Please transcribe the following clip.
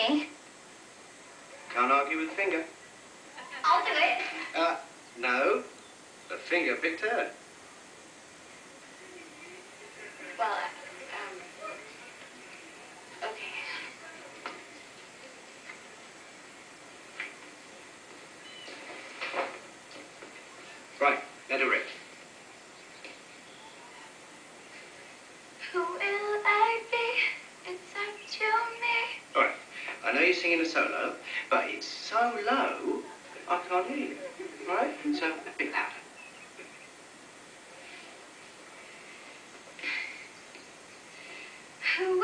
Can't argue with finger. I'll do it. Uh, no. The finger picked her. Well, um, okay. Right, let her rip. You're singing a solo, but it's so low, I can't hear you. Right? So, a bit louder. Who